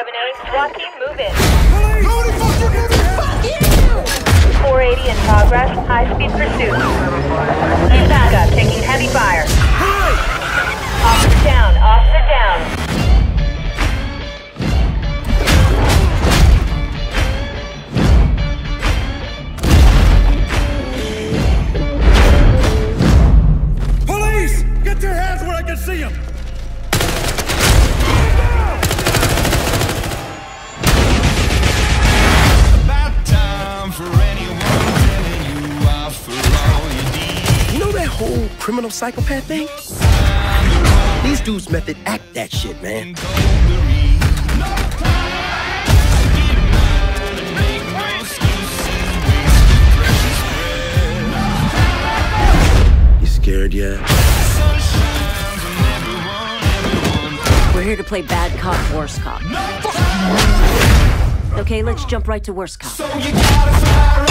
7A, SWAT team, move in. 480 in progress, high-speed pursuit. Need backup, taking heavy fire. Officer down, officer down. Get your hands where I can see them! Whole criminal psychopath thing? These dudes method act that shit, man. You scared yet? We're here to play bad cop, worse cop. Okay, let's jump right to worse cop.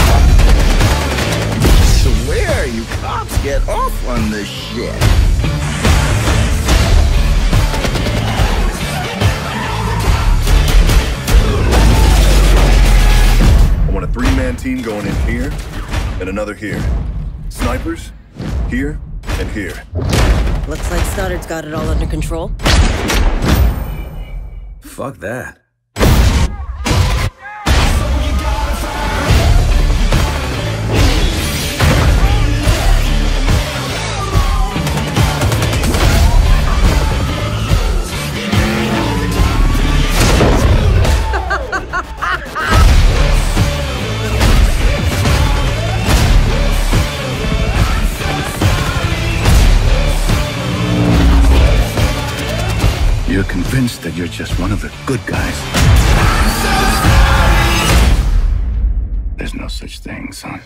Off on shit. I want a three man team going in here and another here. Snipers, here and here. Looks like Stoddard's got it all under control. Fuck that. You're convinced that you're just one of the good guys. There's no such thing, son.